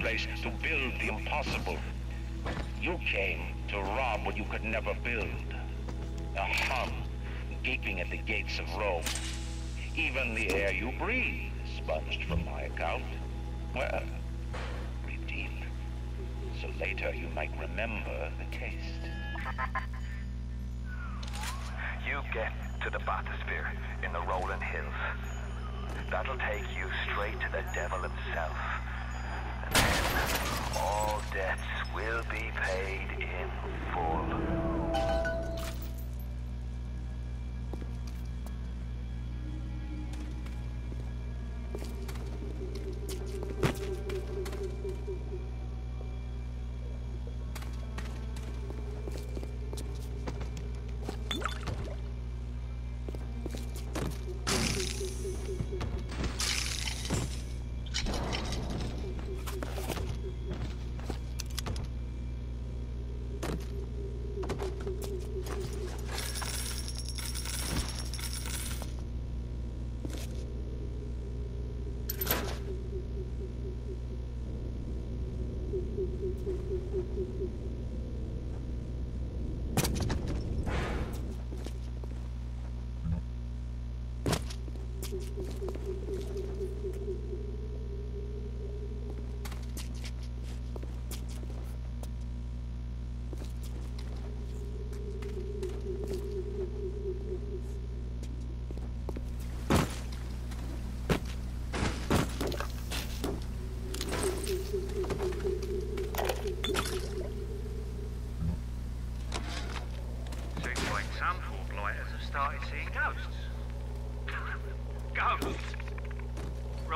Place to build the impossible. You came to rob what you could never build. A Hun gaping at the gates of Rome. Even the air you breathe sponged from my account. Well, redeemed. So later you might remember the taste. You get to the bathysphere in the rolling hills. That'll take you straight to the devil himself. All debts will be paid in full.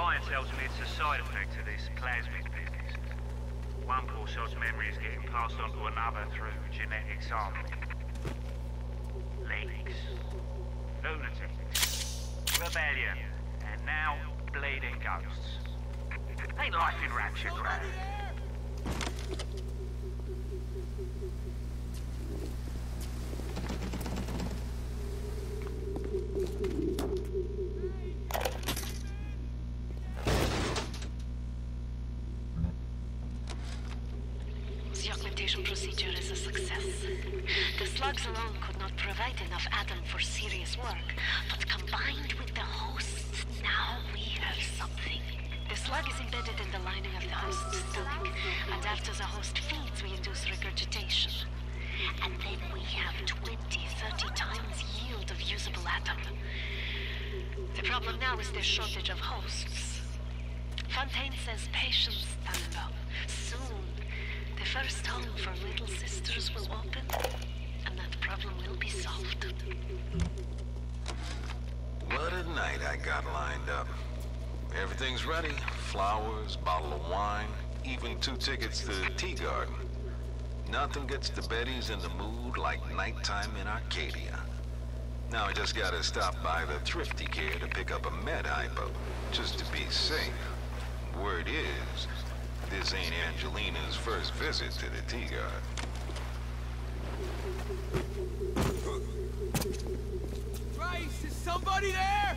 Ryan tells me it's a side effect of this plasmid business. One poor sod's memory is getting passed on to another through genetic sampling. Leaks. Lunatics. Rebellion. And now, bleeding ghosts. Ain't life in rapture, Brad? For serious work, but combined with the hosts, now we have something. The slug is embedded in the lining of the host's stomach, and after the host feeds, we induce regurgitation. And then we have 20, 30 times yield of usable Adam. The problem now is the shortage of hosts. Fontaine says patience, Tango. Soon, the first home for little sisters will open, problem will be solved. What a night I got lined up. Everything's ready. Flowers, bottle of wine, even two tickets to the tea garden. Nothing gets the Bettys in the mood like nighttime in Arcadia. Now I just gotta stop by the Thrifty Care to pick up a med hypo, just to be safe. Word is, this ain't Angelina's first visit to the tea garden. Somebody there?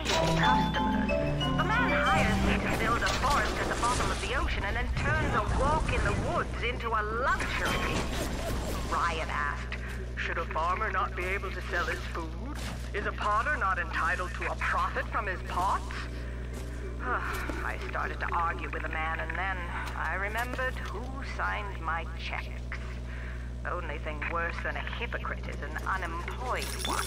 Customers. The man hires me to build a forest at the bottom of the ocean and then turns a walk in the woods into a luxury. Ryan asked, should a farmer not be able to sell his food? Is a potter not entitled to a profit from his pots? Ah, I started to argue with the man, and then I remembered who signed my checks. Only thing worse than a hypocrite is an unemployed one.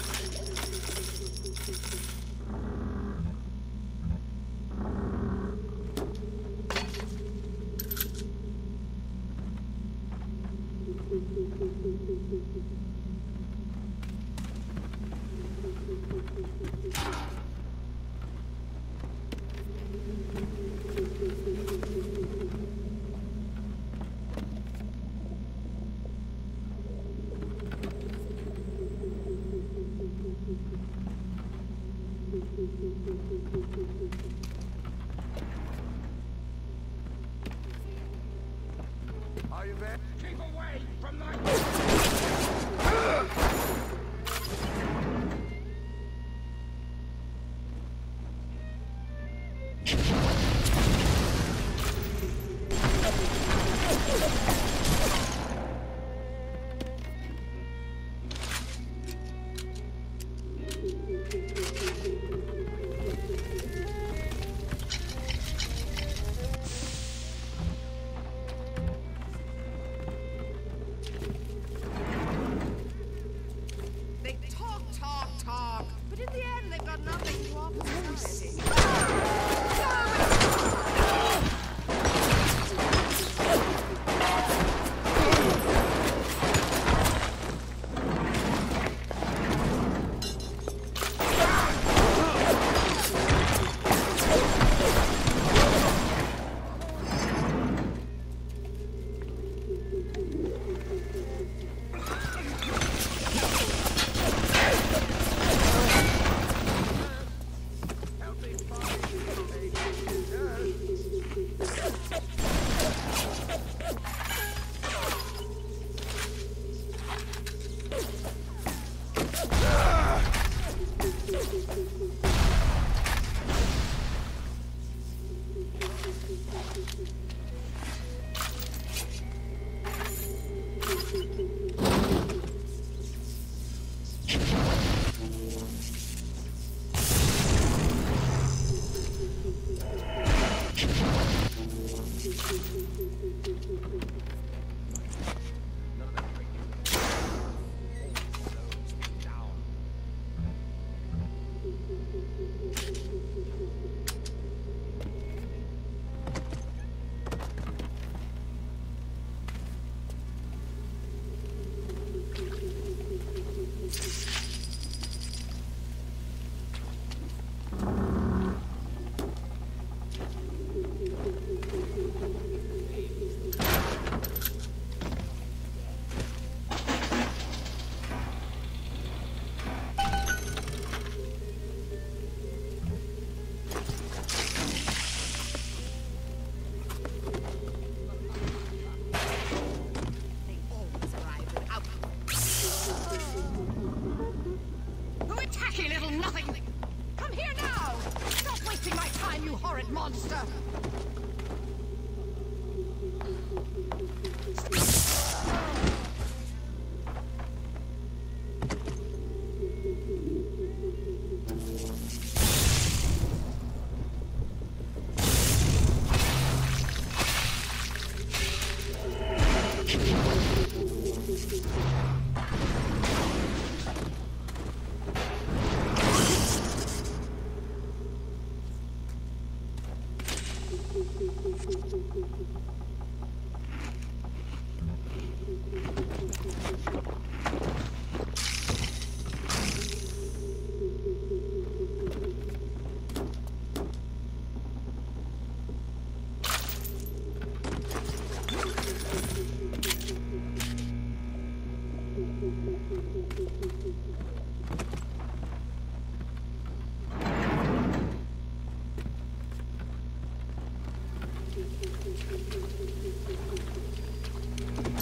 Keep away from the... フフフフ。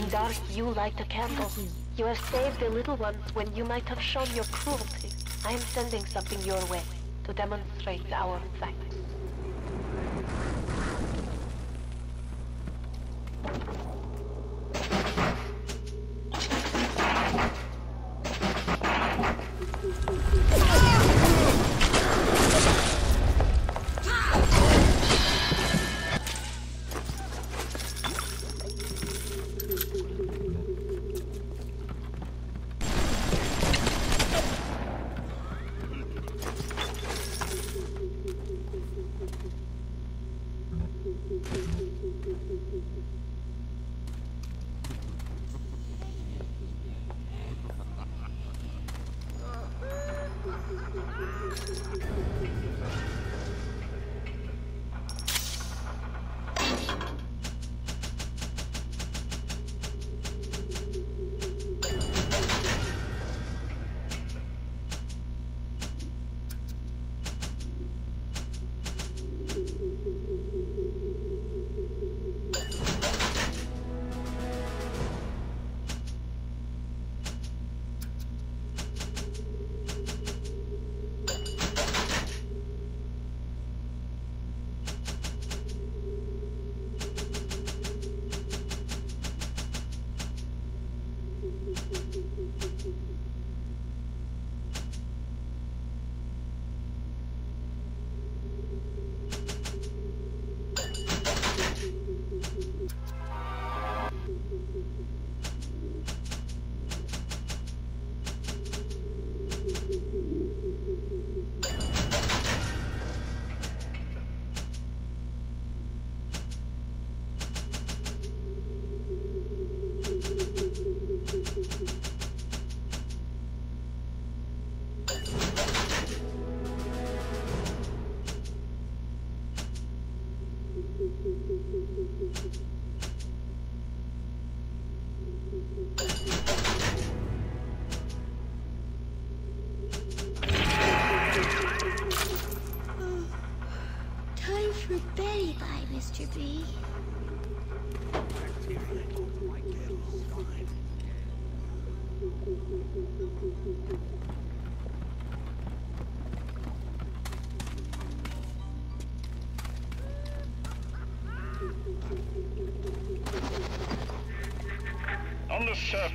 in dark, you light a candle. You have saved the little ones when you might have shown your cruelty. I am sending something your way to demonstrate our thanks.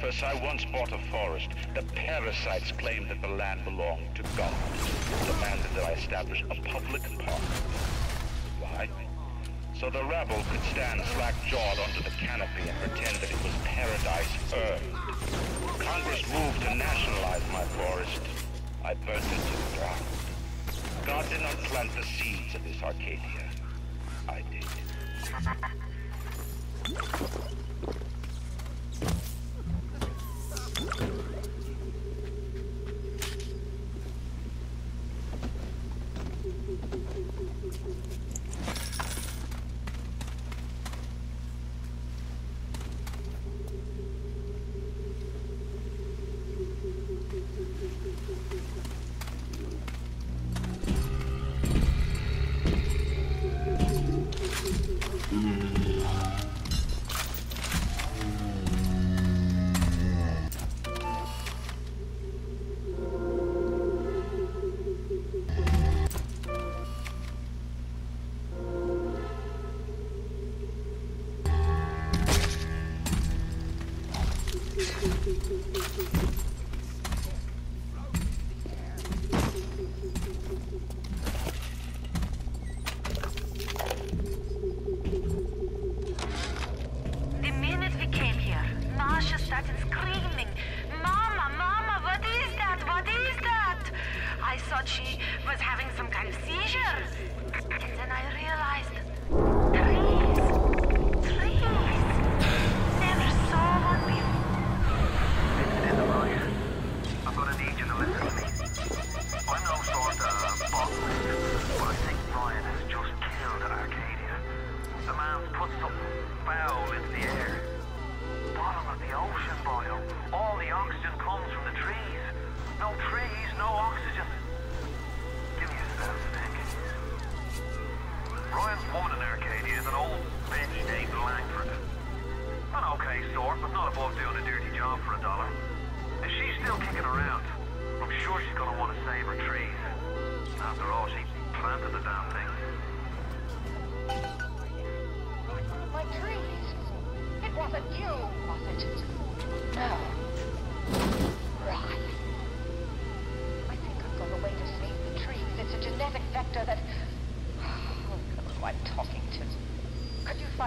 I once bought a forest. The parasites claimed that the land belonged to God. Demanded that I establish a public park. Why? So the rabble could stand slack-jawed under the canopy and pretend that it was paradise earned. Congress moved to nationalize my forest. I burnt it to the ground. God did not plant the seeds of this Arcadia. I did. Thank you.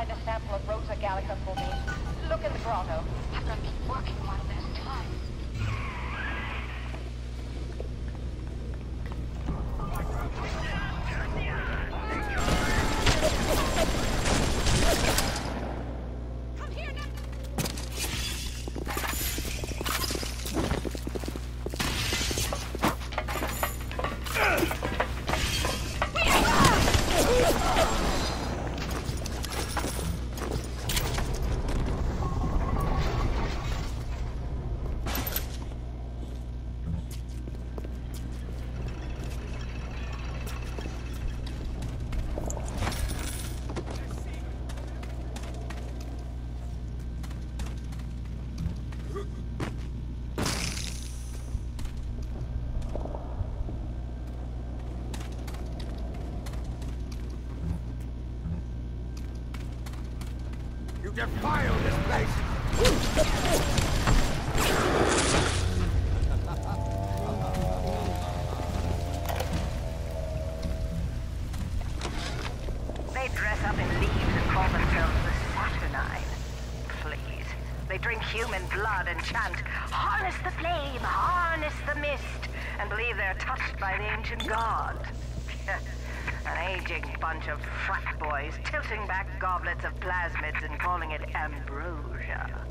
Find a sample of Rosa gallica for me? Look in the grotto. I've got to keep Defile this place! They dress up in leaves and call themselves the Saturnine. Please. They drink human blood and chant, harness the flame, harness the mist, and believe they're touched by the ancient god. An aging bunch of frat boys tilting back goblets of plasmids and calling it ambrosia.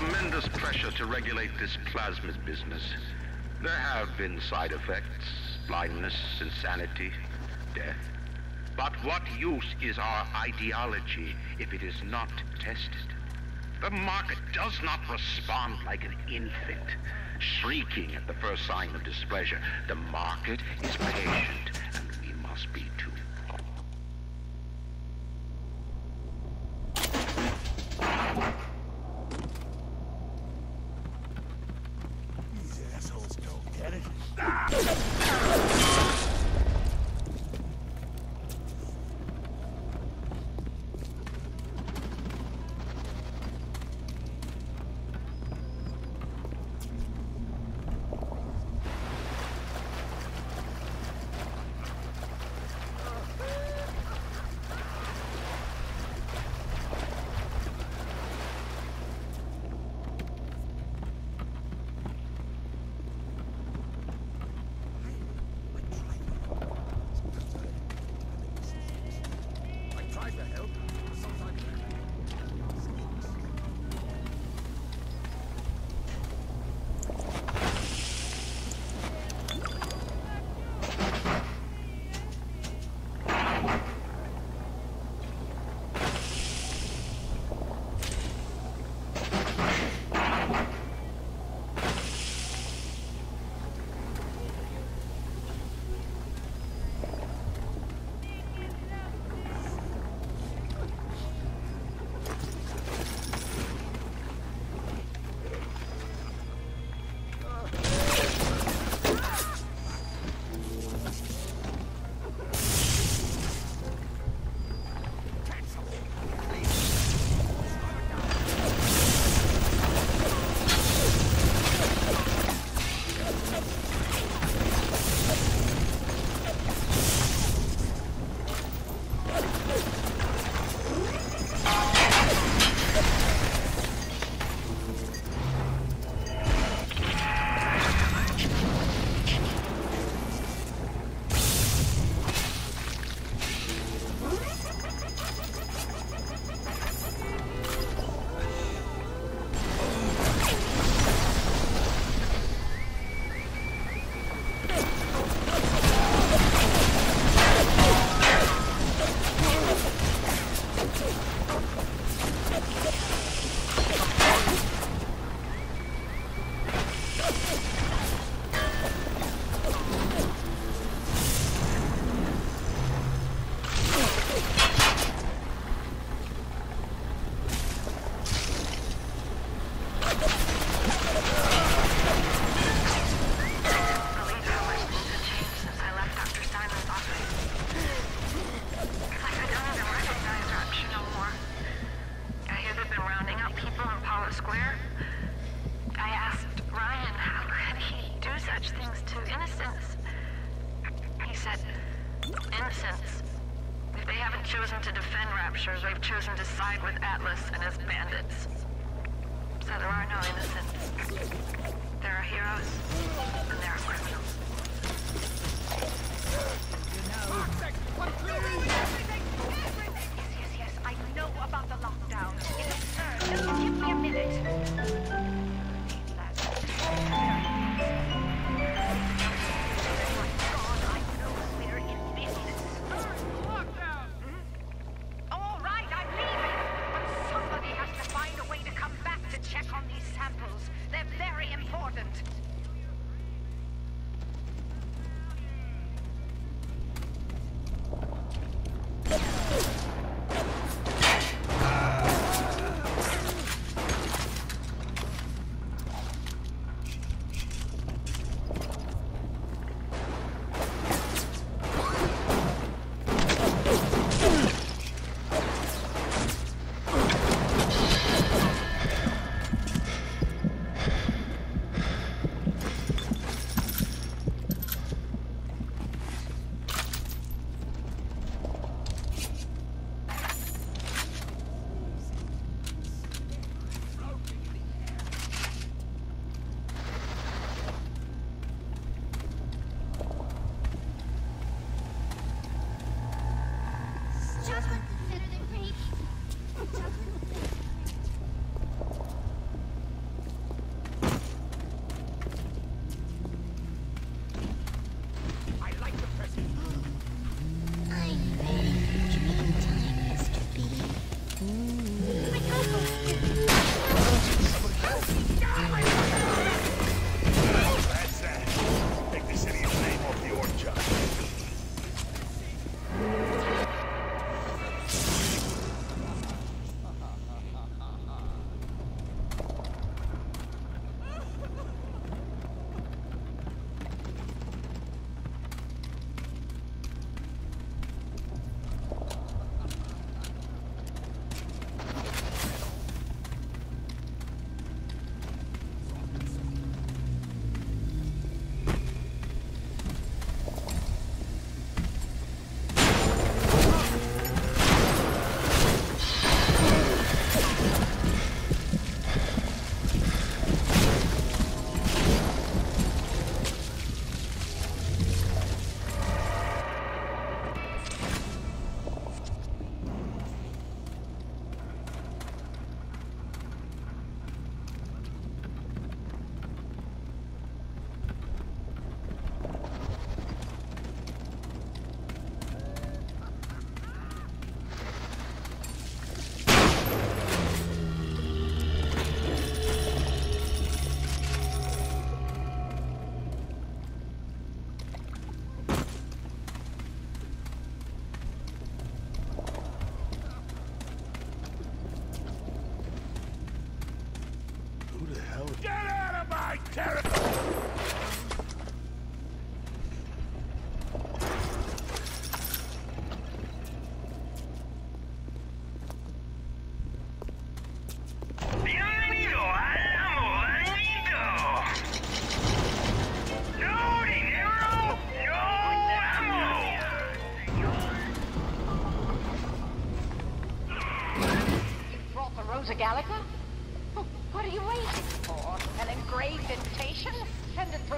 tremendous pressure to regulate this plasmid business. There have been side effects, blindness, insanity, death. But what use is our ideology if it is not tested? The market does not respond like an infant, shrieking at the first sign of displeasure. The market is patient, and we must be too.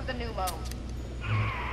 the new low.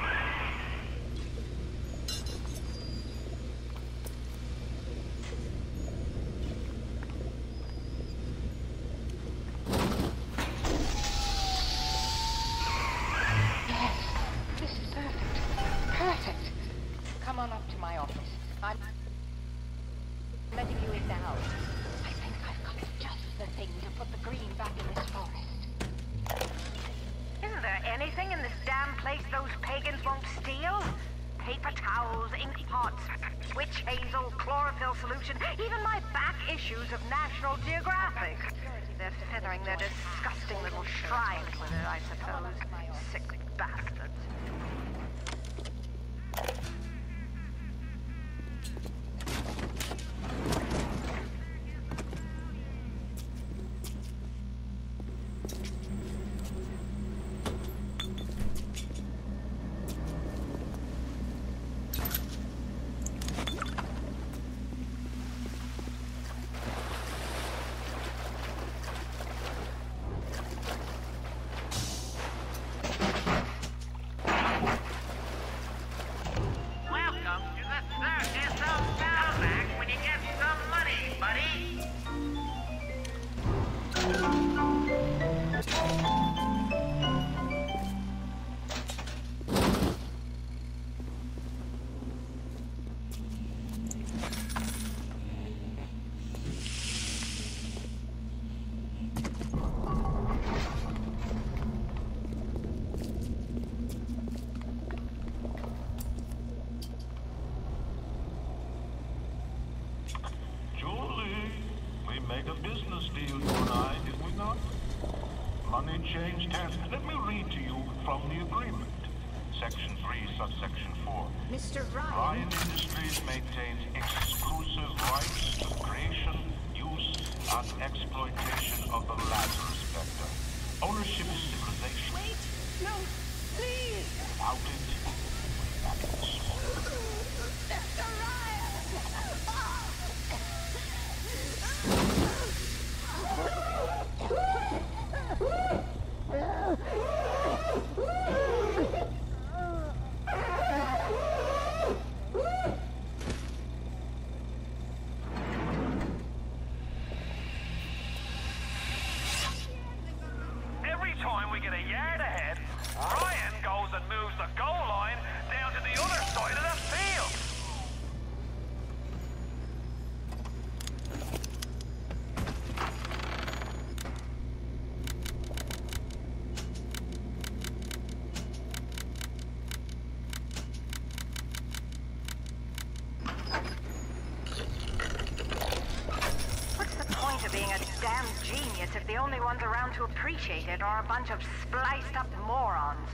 to appreciate it are a bunch of spliced up morons.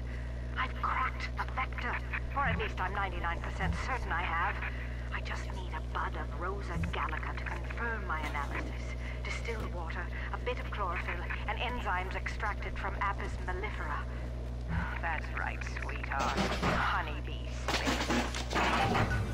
I've cracked the vector, or at least I'm 99% certain I have. I just need a bud of Rosa gallica to confirm my analysis. Distilled water, a bit of chlorophyll, and enzymes extracted from Apis mellifera. That's right, sweetheart. Honeybee spit.